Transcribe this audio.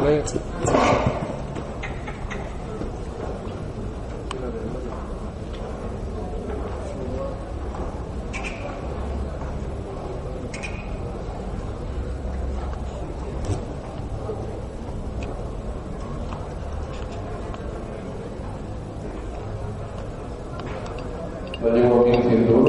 ¿vale? Lo llevo bien